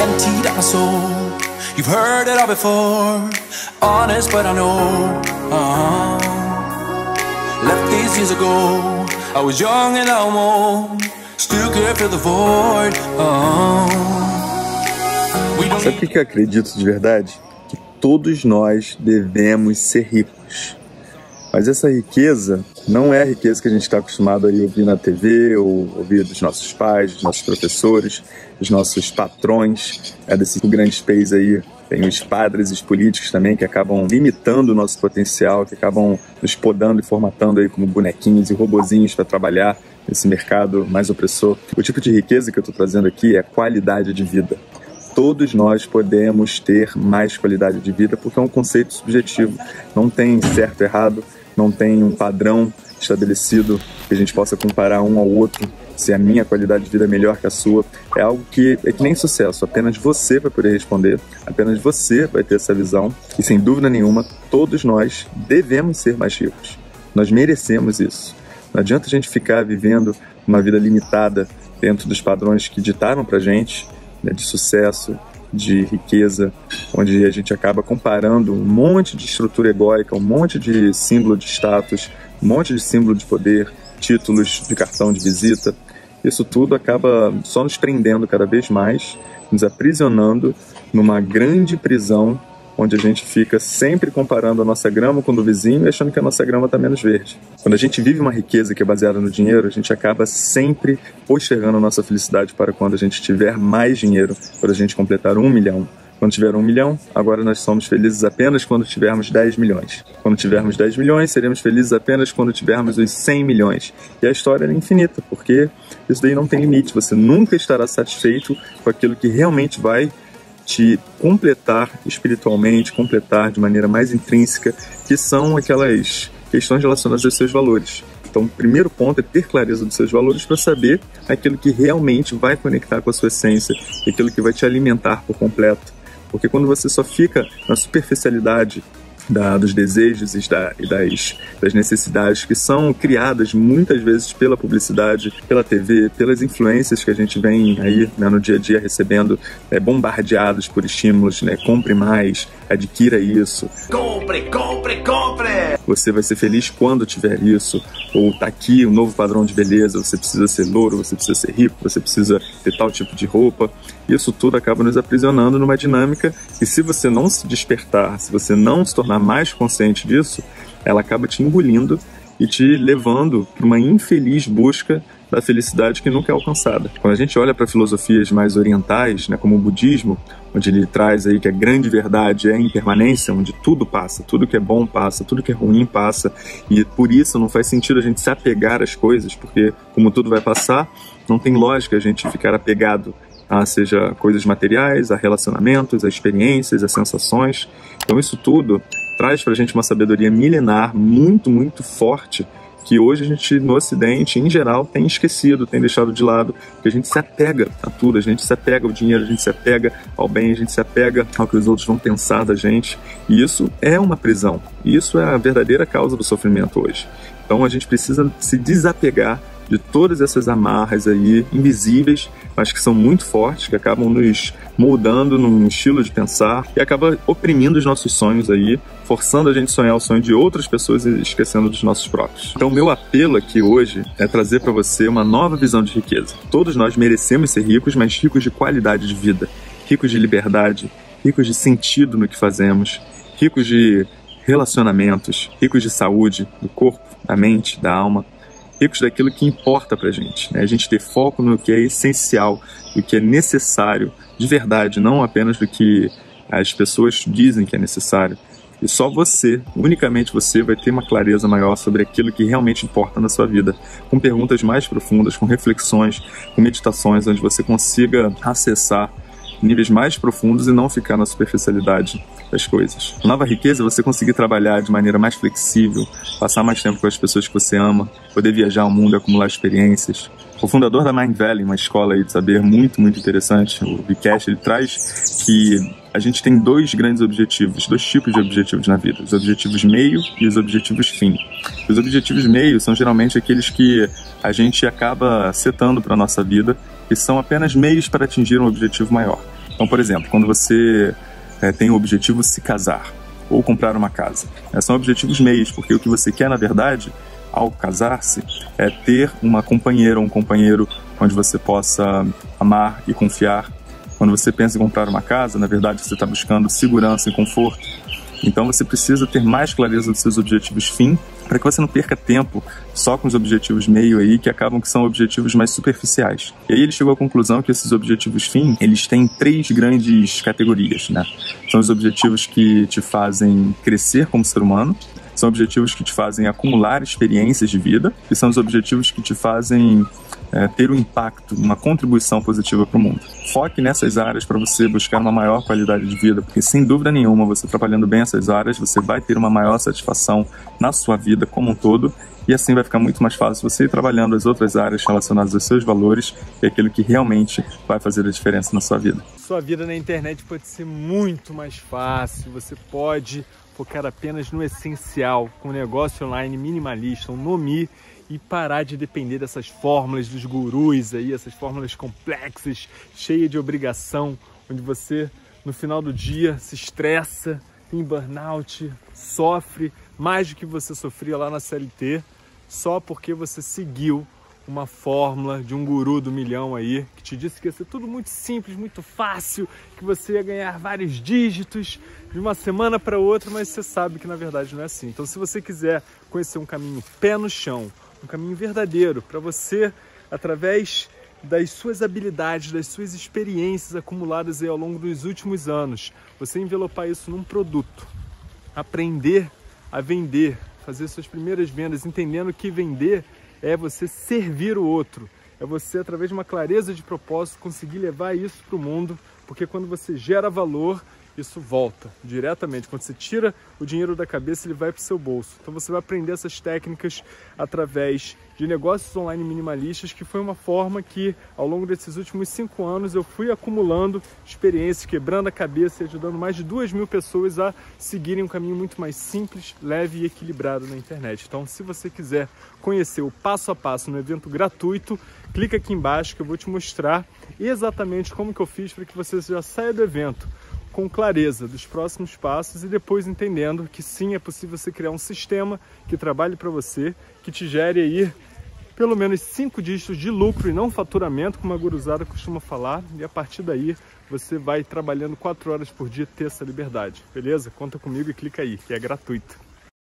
emptied out my soul. You've heard it all before, honest, but I know. Uh-huh. Left these years ago, I was young and I'm old, still can't fill the void. Uh-huh. Sabe o que eu acredito de verdade? Que todos nós devemos ser ricos. Mas essa riqueza não é a riqueza que a gente está acostumado a ouvir na TV ou ouvir dos nossos pais, dos nossos professores, dos nossos patrões, é desses grandes peixes aí. Tem os padres e os políticos também que acabam limitando o nosso potencial, que acabam nos podando e formatando aí como bonequinhos e robozinhos para trabalhar nesse mercado mais opressor. O tipo de riqueza que eu estou trazendo aqui é qualidade de vida todos nós podemos ter mais qualidade de vida, porque é um conceito subjetivo. Não tem certo e errado, não tem um padrão estabelecido que a gente possa comparar um ao outro, se a minha qualidade de vida é melhor que a sua. É algo que é que nem sucesso, apenas você vai poder responder, apenas você vai ter essa visão e sem dúvida nenhuma, todos nós devemos ser mais ricos. Nós merecemos isso. Não adianta a gente ficar vivendo uma vida limitada dentro dos padrões que ditaram pra gente, né, de sucesso, de riqueza, onde a gente acaba comparando um monte de estrutura egóica, um monte de símbolo de status, um monte de símbolo de poder, títulos de cartão de visita. Isso tudo acaba só nos prendendo cada vez mais, nos aprisionando numa grande prisão onde a gente fica sempre comparando a nossa grama com a do vizinho e achando que a nossa grama está menos verde. Quando a gente vive uma riqueza que é baseada no dinheiro, a gente acaba sempre postergando a nossa felicidade para quando a gente tiver mais dinheiro, para a gente completar um milhão. Quando tiver um milhão, agora nós somos felizes apenas quando tivermos 10 milhões. Quando tivermos 10 milhões, seremos felizes apenas quando tivermos os 100 milhões. E a história é infinita, porque isso daí não tem limite. Você nunca estará satisfeito com aquilo que realmente vai te completar espiritualmente, completar de maneira mais intrínseca, que são aquelas questões relacionadas aos seus valores. Então, o primeiro ponto é ter clareza dos seus valores para saber aquilo que realmente vai conectar com a sua essência, aquilo que vai te alimentar por completo. Porque quando você só fica na superficialidade da, dos desejos e, da, e das, das, necessidades que são criadas muitas vezes pela publicidade, pela TV, pelas influências que a gente vem aí né, no dia a dia recebendo, é, bombardeados por estímulos, né? Compre mais, adquira isso. Compre, compre, compre! Você vai ser feliz quando tiver isso. Ou tá aqui um novo padrão de beleza, você precisa ser louro, você precisa ser rico, você precisa ter tal tipo de roupa. Isso tudo acaba nos aprisionando numa dinâmica e se você não se despertar, se você não se tornar mais consciente disso, ela acaba te engolindo e te levando para uma infeliz busca da felicidade que nunca é alcançada. Quando a gente olha para filosofias mais orientais, né, como o budismo, onde ele traz aí que a grande verdade é a impermanência, onde tudo passa, tudo que é bom passa, tudo que é ruim passa, e por isso não faz sentido a gente se apegar às coisas, porque como tudo vai passar, não tem lógica a gente ficar apegado a seja coisas materiais, a relacionamentos, a experiências, a sensações. Então isso tudo traz para a gente uma sabedoria milenar muito, muito forte que hoje a gente no Ocidente, em geral, tem esquecido, tem deixado de lado, que a gente se apega a tudo, a gente se apega ao dinheiro, a gente se apega ao bem, a gente se apega ao que os outros vão pensar da gente, e isso é uma prisão, isso é a verdadeira causa do sofrimento hoje. Então a gente precisa se desapegar de todas essas amarras aí invisíveis, mas que são muito fortes, que acabam nos moldando num estilo de pensar e acaba oprimindo os nossos sonhos aí, forçando a gente a sonhar o sonho de outras pessoas e esquecendo dos nossos próprios. Então, meu apelo aqui hoje é trazer para você uma nova visão de riqueza. Todos nós merecemos ser ricos, mas ricos de qualidade de vida, ricos de liberdade, ricos de sentido no que fazemos, ricos de relacionamentos, ricos de saúde, do corpo, da mente, da alma ricos daquilo que importa para a gente. Né? A gente ter foco no que é essencial, no que é necessário, de verdade, não apenas do que as pessoas dizem que é necessário. E só você, unicamente você, vai ter uma clareza maior sobre aquilo que realmente importa na sua vida, com perguntas mais profundas, com reflexões, com meditações, onde você consiga acessar níveis mais profundos e não ficar na superficialidade das coisas. Nova riqueza é você conseguir trabalhar de maneira mais flexível, passar mais tempo com as pessoas que você ama, poder viajar ao mundo e acumular experiências. O fundador da Mind Valley, uma escola aí de saber muito, muito interessante, o Vikesh, ele traz que a gente tem dois grandes objetivos, dois tipos de objetivos na vida: os objetivos meio e os objetivos fim. Os objetivos meio são geralmente aqueles que a gente acaba setando para nossa vida, que são apenas meios para atingir um objetivo maior. Então, por exemplo, quando você é, tem o objetivo de se casar ou comprar uma casa, é, são objetivos meios, porque o que você quer, na verdade, ao casar-se, é ter uma companheira ou um companheiro onde você possa amar e confiar. Quando você pensa em comprar uma casa, na verdade você está buscando segurança e conforto. Então você precisa ter mais clareza dos seus objetivos fim, para que você não perca tempo só com os objetivos meio aí, que acabam que são objetivos mais superficiais. E aí ele chegou à conclusão que esses objetivos fim, eles têm três grandes categorias, né? São os objetivos que te fazem crescer como ser humano, são objetivos que te fazem acumular experiências de vida e são os objetivos que te fazem é, ter um impacto, uma contribuição positiva para o mundo. Foque nessas áreas para você buscar uma maior qualidade de vida, porque sem dúvida nenhuma, você trabalhando bem essas áreas, você vai ter uma maior satisfação na sua vida como um todo e assim vai ficar muito mais fácil você ir trabalhando as outras áreas relacionadas aos seus valores e aquilo que realmente vai fazer a diferença na sua vida. Sua vida na internet pode ser muito mais fácil, você pode focar apenas no essencial, com negócio online minimalista, um Nomi, e parar de depender dessas fórmulas dos gurus aí, essas fórmulas complexas, cheias de obrigação, onde você no final do dia se estressa, tem burnout, sofre mais do que você sofria lá na CLT, só porque você seguiu uma fórmula de um guru do milhão aí que te disse que ia ser tudo muito simples, muito fácil, que você ia ganhar vários dígitos de uma semana para outra, mas você sabe que na verdade não é assim. Então, se você quiser conhecer um caminho pé no chão, um caminho verdadeiro para você, através das suas habilidades, das suas experiências acumuladas aí ao longo dos últimos anos, você envelopar isso num produto, aprender a vender, fazer suas primeiras vendas, entendendo que vender é você servir o outro, é você, através de uma clareza de propósito, conseguir levar isso para o mundo, porque quando você gera valor, isso volta diretamente. Quando você tira o dinheiro da cabeça, ele vai para o seu bolso. Então você vai aprender essas técnicas através de negócios online minimalistas, que foi uma forma que, ao longo desses últimos cinco anos, eu fui acumulando experiências, quebrando a cabeça e ajudando mais de duas mil pessoas a seguirem um caminho muito mais simples, leve e equilibrado na internet. Então, se você quiser conhecer o passo a passo no evento gratuito, clica aqui embaixo que eu vou te mostrar exatamente como que eu fiz para que você já saia do evento com clareza dos próximos passos e depois entendendo que sim, é possível você criar um sistema que trabalhe para você, que te gere aí pelo menos cinco dígitos de lucro e não faturamento, como a guruzada costuma falar, e a partir daí você vai trabalhando quatro horas por dia ter essa liberdade, beleza? Conta comigo e clica aí, que é gratuito.